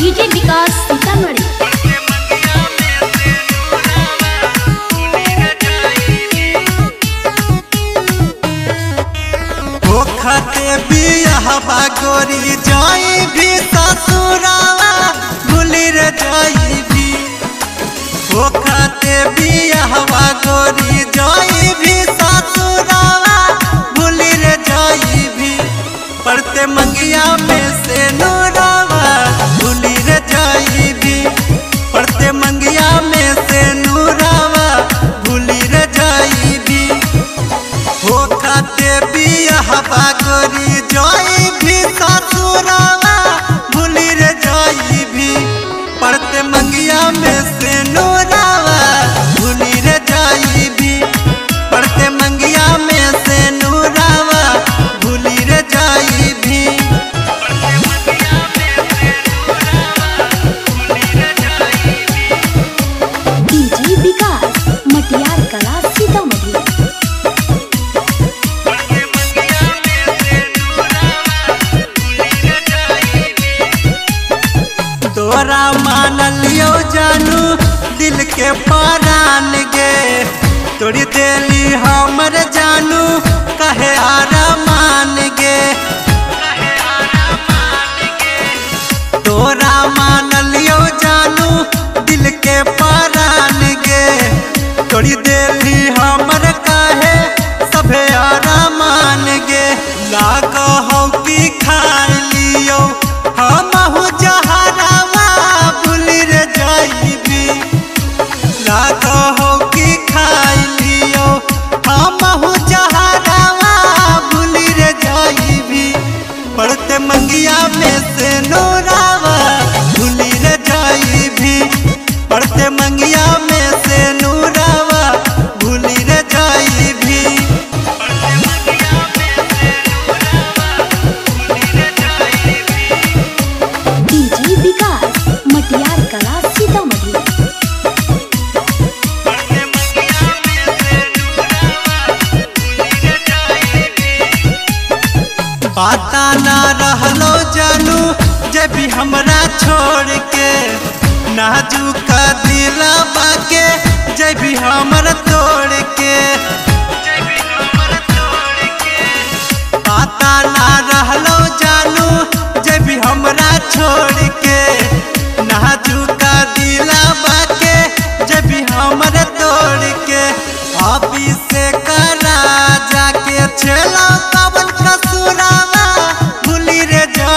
विजय विकास सीतामढ़ी। खते गोरी जाई भी ससुरावा जाई भी गोरी जाई भी ससुरावा जाई भी मंगिया में से नू तोरा मान लियो जानू, दिल के परान गे तोड़ी देली हमर जानू, कहे आरा मान गे तोरा मान लियो जानू, दिल के परान गे तोड़ी देली हमर कहे, सभे आरा मान गे लाग पता ना रहलो जानू जब भी हमरा छोड़ के नाजुक दिलावा के जब भी हमर तोड़ के पता ना रहलो जानू जब भी हमरा छोड़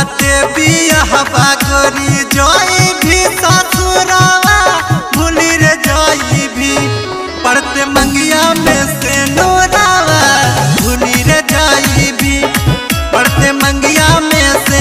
खाते बियाहवा गोरी जाई भी ससुरावा, भूली रे जोई भी। पड़ते मंगिया में से नोरावा, भूली रे जोई भी। पड़ते मंगिया में से